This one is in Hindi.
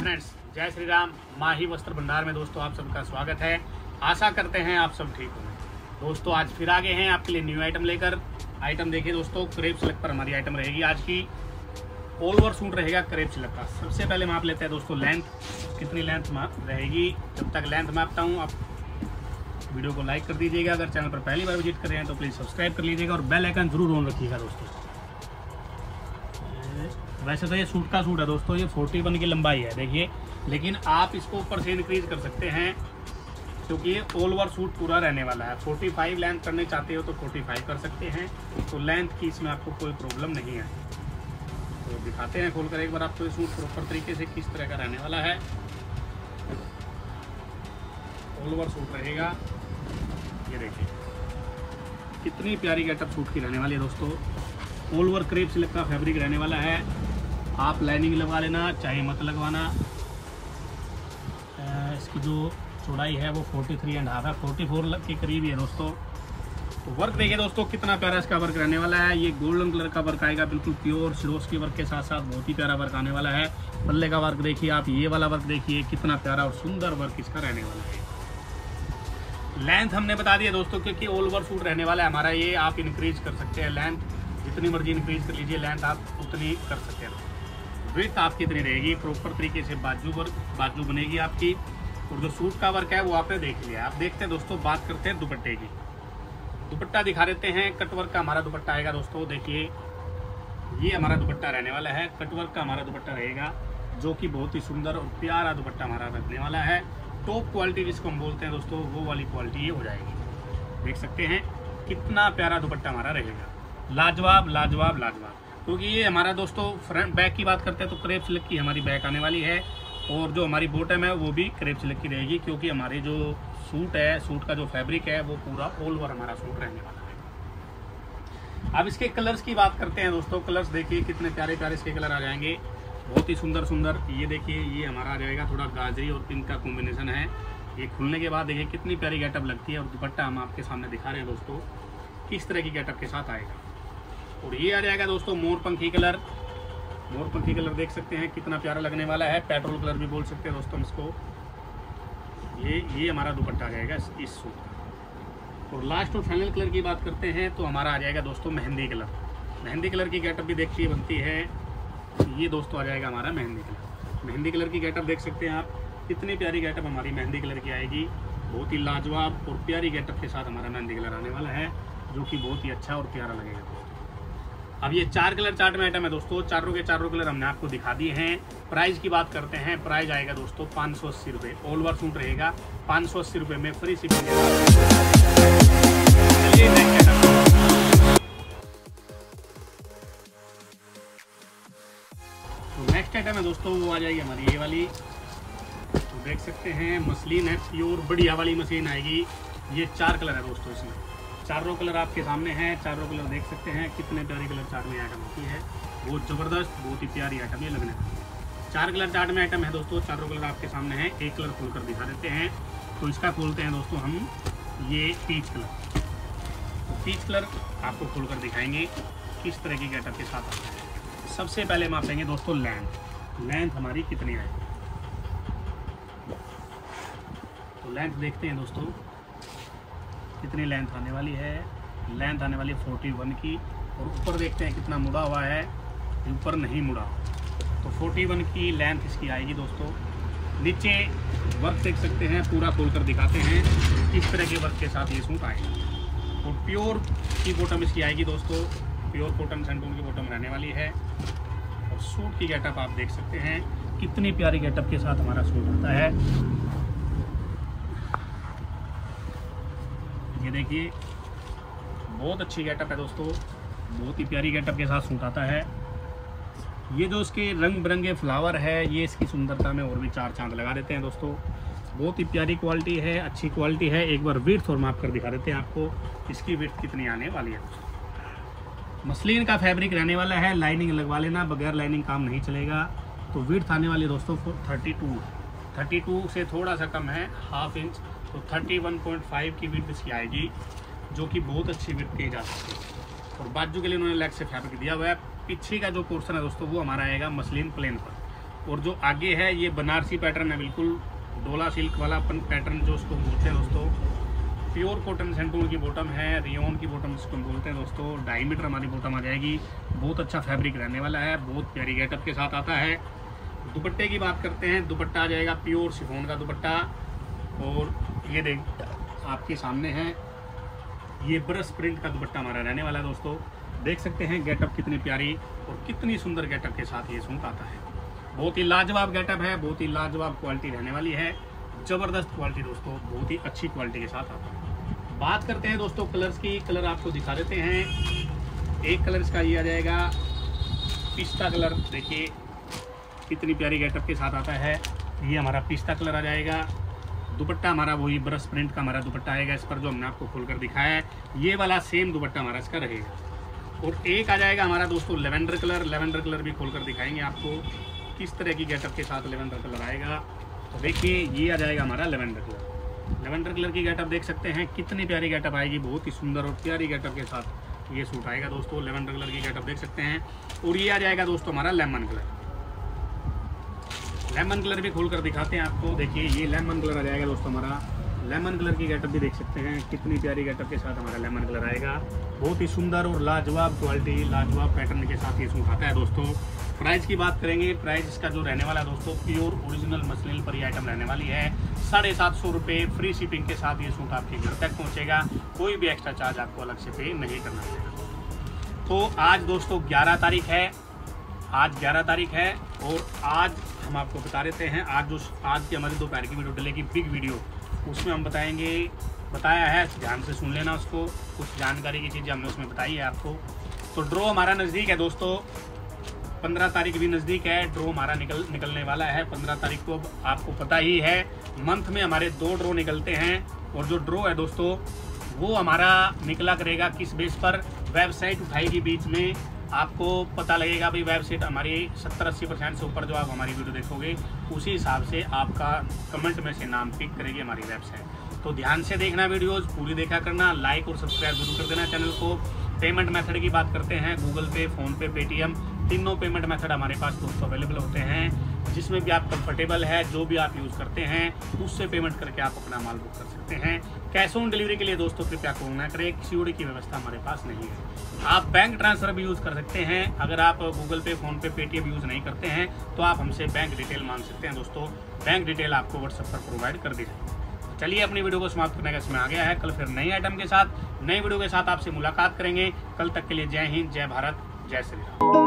फ्रेंड्स जय श्री राम माही वस्त्र भंडार में दोस्तों आप सबका स्वागत है। आशा करते हैं आप सब ठीक होंगे। दोस्तों, आज फिर आ गए हैं आपके लिए न्यू आइटम लेकर। आइटम देखिए दोस्तों करेब सिलक पर हमारी आइटम रहेगी आज की। ऑल ओवर सूट रहेगा करेब सिलक का। सबसे पहले माप लेते हैं दोस्तों लेंथ कितनी लेंथ माप रहेगी? जब तक लेंथ मापता हूँ, आप वीडियो को लाइक कर दीजिएगा। अगर चैनल पर पहली बार विज़िट कर रहे हैं तो प्लीज़ सब्सक्राइब कर लीजिएगा और बेल आइकन ज़रूर ऑन रखिएगा दोस्तों। वैसे तो ये सूट का सूट है दोस्तों, ये 41 की लंबाई है, देखिए। लेकिन आप इसको ऊपर से इंक्रीज कर सकते हैं, क्योंकि ये ऑल ओवर सूट पूरा रहने वाला है। 45 लेंथ करने चाहते हो तो 45 कर सकते हैं तो लेंथ की इसमें आपको कोई प्रॉब्लम नहीं है। तो दिखाते हैं खोलकर एक बार आपको ये सूट प्रॉपर तरीके से किस तरह का रहने वाला है। ऑल ओवर सूट रहेगा। ये देखिए, कितनी प्यारी गेटअप सूट की रहने वाली है दोस्तों। ऑल ओवर क्रेप सिल्क का फैब्रिक रहने वाला है। आप लाइनिंग लगवा लेना, चाहे मत लगवाना। इसकी जो चौड़ाई है वो 43 थ्री एंड हाफ़ है 44 के करीब है दोस्तों। तो वर्क देखिए दोस्तों, कितना प्यारा इसका वर्क रहने वाला है। ये गोल्डन कलर का वर्क आएगा, बिल्कुल प्योर सिरोस के वर्क के साथ साथ बहुत ही प्यारा वर्क आने वाला है। पल्ले का वर्क देखिए आप, ये वाला वर्क देखिए, कितना प्यारा और सुंदर वर्क इसका रहने वाला है। लेंथ हमने बता दिया दोस्तों, क्योंकि ऑल ओवर सूट रहने वाला है हमारा। ये आप इंक्रीज कर सकते हैं लेंथ जितनी मर्ज़ी इंक्रीज कर लीजिए लेंथ आप उतनी कर सकते हैं। विथ आपकी इतनी रहेगी? प्रॉपर तरीके से बाजू वर्क बाजू बनेगी आपकी। और जो सूट का वर्क है, वो आपने देख लिया। आप देखते हैं दोस्तों, बात करते हैं दुपट्टे की। दुपट्टा दिखा देते हैं। कटवर्क का हमारा दुपट्टा आएगा दोस्तों, देखिए। ये हमारा दुपट्टा रहने वाला है। कटवर्क का हमारा दुपट्टा रहेगा, जो कि बहुत ही सुंदर और प्यारा दुपट्टा हमारा रहने वाला है। टॉप क्वालिटी जिसको हम बोलते हैं दोस्तों, वो वाली क्वालिटी ये हो जाएगी। देख सकते हैं, कितना प्यारा दुपट्टा हमारा रहेगा। लाजवाब लाजवाब लाजवाब। क्योंकि ये हमारा दोस्तों फ्रंट बैक की बात करते हैं तो क्रेप सिल्क की हमारी बैक आने वाली है। और जो हमारी बॉटम है वो भी क्रेप सिल्क की रहेगी, क्योंकि हमारे जो सूट है सूट का जो फैब्रिक है, वो पूरा ऑल ओवर हमारा सूट रहने वाला है। अब इसके कलर्स की बात करते हैं दोस्तों। कलर्स देखिए, कितने प्यारे प्यारे इसके कलर आ जाएँगे। बहुत ही सुंदर सुंदर। ये देखिए, ये हमारा आ जाएगा थोड़ा गाजरी और पिंक का कॉम्बिनेशन है। ये खुलने के बाद देखिए, कितनी प्यारी गेटअप लगती है। और दुपट्टा हम आपके सामने दिखा रहे हैं दोस्तों, किस तरह की गेटअप के साथ आएगा। और ये आ जाएगा दोस्तों, मोर पंखी कलर। मोर पंखी कलर देख सकते हैं, कितना प्यारा लगने वाला है। पेट्रोल कलर भी बोल सकते हैं दोस्तों इसको। ये ये हमारा दुपट्टा आ जाएगा इस सूट और लास्ट और फाइनल कलर की बात करते हैं तो हमारा आ जाएगा दोस्तों मेहंदी कलर। मेहंदी कलर की गेटअप भी देखिए, बनती है। ये दोस्तों आ जाएगा हमारा मेहंदी कलर। मेहंदी कलर की गेटअप देख सकते हैं आप। कितनी प्यारी गेटअप हमारी मेहंदी कलर की आएगी। बहुत ही लाजवाब और प्यारी गेटअप के साथ हमारा मेहंदी कलर आने वाला है, जो कि बहुत ही अच्छा और प्यारा लगेगा दोस्तों। अब ये चार कलर चार्ट में आइटम है दोस्तों। चारों के चारों कलर हमने आपको दिखा दिए हैं। प्राइस की बात करते हैं। प्राइस आएगा दोस्तों पाँच सौ अस्सी रुपये ऑल ओवर सूट रहेगा। पाँच सौ अस्सी रुपये में फ्री शिपिंग तो नेक्स्ट आइटम है दोस्तों, वो आ जाएगी हमारी ये वाली। तो देख सकते हैं, मसलिन है प्योर बढ़िया वाली मशीन आएगी। ये चार कलर है दोस्तों इसमें। चारों कलर आपके सामने हैं, चारों कलर देख सकते हैं, कितने प्यारी कलर चार्ट में आइटम होती है। बहुत ज़बरदस्त, बहुत ही प्यारी आइटम ये लगने चार कलर चार्ट में आइटम है दोस्तों, चारों कलर आपके सामने हैं, एक कलर खोल कर दिखा देते हैं। तो इसका खोलते हैं दोस्तों हम, ये पीच कलर तो पीच कलर आपको खोल कर दिखाएँगे, किस तरह की गेटअप के साथ आता है। सबसे पहले मापेंगे दोस्तों लेंथ लेंथ हमारी कितनी है तो लेंथ देखते हैं दोस्तों। कितनी लेंथ आने वाली है? लेंथ आने वाली है फोर्टी वन की। और ऊपर देखते हैं कितना मुड़ा हुआ है। ऊपर नहीं मुड़ा। तो फोर्टी वन की लेंथ इसकी आएगी दोस्तों। नीचे वर्क देख सकते हैं, पूरा खोल कर दिखाते हैं किस तरह के वर्क के साथ ये सूट आएगा और प्योर की बॉटम इसकी आएगी दोस्तों। प्योर कॉटन सेंटून की बॉटम रहने वाली है। और सूट की गेटअप आप देख सकते हैं। कितनी प्यारी गेटअप के साथ हमारा सूट होता है। ये देखिए, बहुत अच्छी गेटअप है दोस्तों, बहुत ही प्यारी गेटअप के साथ सूट आता है। ये जो इसके रंग बिरंगे फ्लावर है, ये इसकी सुंदरता में और भी चार चाँद लगा देते हैं दोस्तों। बहुत ही प्यारी क्वालिटी है, अच्छी क्वालिटी है। एक बार विर्थ और माप कर दिखा देते हैं आपको, इसकी विर्थ कितनी आने वाली है। मसलिन का फैब्रिक रहने वाला है लाइनिंग लगवा लेना, बगैर लाइनिंग काम नहीं चलेगा। तो विर्थ आने वाली दोस्तों थर्टी टू थर्टी टू से थोड़ा सा कम है हाफ़ इंच तो 31.5 की विथ इसकी आएगी, जो कि बहुत अच्छी विथ की जा सकती है। और बाजू के लिए उन्होंने लेग से फैब्रिक दिया हुआ है। पीछे का जो पोर्सन है दोस्तों, वो हमारा आएगा मसलिन प्लेन पर। और जो आगे है, ये बनारसी पैटर्न है बिल्कुल। डोला सिल्क वाला अपन पैटर्न जो उसको बोलते हैं दोस्तों प्योर कॉटन सेंटून की बॉटम है रियोन की बॉटम जिसको हम बोलते हैं दोस्तों ढाई मीटर हमारी बॉटम आ जाएगी। बहुत अच्छा फैब्रिक रहने वाला है, बहुत प्यारी गेटअप के साथ आता है। दुपट्टे की बात करते हैं, दुपट्टा आ जाएगा प्योर शिफोन का दुपट्टा। और ये देख, आपके सामने है। ये ब्रश प्रिंट का दुपट्टा हमारा रहने वाला है दोस्तों। देख सकते हैं गेटअप कितनी प्यारी और कितनी सुंदर गेटअप के साथ ये सूट आता है। बहुत ही लाजवाब गेटअप है, बहुत ही लाजवाब क्वालिटी रहने वाली है। ज़बरदस्त क्वालिटी दोस्तों, बहुत ही अच्छी क्वालिटी के साथ आता है। बात करते हैं दोस्तों कलर्स की। कलर आपको दिखा देते हैं। एक कलर इसका ये आ जाएगा, पिस्ता कलर। देखिए, कितनी प्यारी गेटअप के साथ आता है। ये हमारा पिस्ता कलर आ जाएगा। दुपट्टा हमारा, वही ब्रश प्रिंट का हमारा दुपट्टा आएगा इस पर जो हमने आपको खोलकर दिखाया है। ये वाला सेम दुपट्टा हमारा इसका रहेगा। और एक आ जाएगा हमारा दोस्तों लेवेंडर कलर लेवेंडर कलर भी खोलकर दिखाएँगे आपको किस तरह की गेटअप के साथ लेवेंडर कलर आएगा। तो देखिए, ये आ जाएगा हमारा लेवेंडर कलर लेवेंडर कलर की गेटअप देख सकते हैं, कितनी प्यारी गेटअप आएगी, बहुत ही सुंदर और प्यारी गेटअप के साथ ये सूट आएगा दोस्तों। लेवेंडर कलर की गेटअप देख सकते हैं। और ये आ जाएगा दोस्तों हमारा लेमन कलर लेमन कलर भी खोल कर दिखाते हैं आपको। देखिए, ये लेमन कलर आ जाएगा दोस्तों हमारा। लेमन कलर की गेटअप भी देख सकते हैं। कितनी प्यारी गेटअप के साथ हमारा लेमन कलर आएगा। बहुत ही सुंदर और लाजवाब क्वालिटी लाजवाब पैटर्न के साथ ये सूट आता है दोस्तों। प्राइस की बात करेंगे प्राइस इसका जो रहने वाला है दोस्तों प्योर ओरिजिनल मसलिन पर ये आइटम रहने वाली है। साढ़े सात सौ रुपये फ्री शिपिंग के साथ ये सूट आपके घर तक पहुँचेगा। कोई भी एक्स्ट्रा चार्ज आपको अलग से पे नहीं करना पड़ेगा। तो आज दोस्तों ग्यारह तारीख है। आज ग्यारह तारीख है और आज हम आपको बता देते हैं। आज जो आज की हमारी दोपहर की वीडियो डलेगी बिग वीडियो, उसमें हम बताएँगे, बताया है, ध्यान से सुन लेना उसको। कुछ जानकारी की चीज़ें हमने उसमें बताई है आपको। तो ड्रो हमारा नज़दीक है दोस्तों। पंद्रह तारीख भी नज़दीक है ड्रो हमारा निकल निकलने वाला है पंद्रह तारीख को। आपको पता ही है मंथ में हमारे दो ड्रो निकलते हैं। और जो ड्रो है दोस्तों, वो हमारा निकला करेगा किस बेस पर? वेबसाइट उठाएगी बीच में। आपको पता लगेगा भाई वेबसाइट हमारी सत्तर अस्सी परसेंट से ऊपर जो आप हमारी वीडियो देखोगे, उसी हिसाब से आपका कमेंट में से नाम पिक करेगी हमारी वेबसाइट तो ध्यान से देखना वीडियोज़ पूरी देखा करना लाइक और सब्सक्राइब ज़रूर कर देना चैनल को। पेमेंट मेथड की बात करते हैं गूगल पे फ़ोनपे पेटीएम तीनों पेमेंट मैथड हमारे पास दोस्तों अवेलेबल होते हैं। जिसमें भी आप कंफर्टेबल है, जो भी आप यूज़ करते हैं, उससे पेमेंट करके आप अपना माल बुक कर सकते हैं। कैश ऑन डिलीवरी के लिए दोस्तों, कृपया कॉल ना करें सीओडी की व्यवस्था हमारे पास नहीं है। आप बैंक ट्रांसफ़र भी यूज़ कर सकते हैं। अगर आप गूगल पे फ़ोन पे पेटीएम यूज़ नहीं करते हैं तो आप हमसे बैंक डिटेल मांग सकते हैं दोस्तों। बैंक डिटेल आपको व्हाट्सएप पर प्रोवाइड कर दी जाएगी। चलिए, अपनी वीडियो को समाप्त करने का समय आ गया है। कल फिर नई आइटम के साथ नई वीडियो के साथ आपसे मुलाकात करेंगे। कल तक के लिए जय हिंद, जय भारत, जय श्री राम।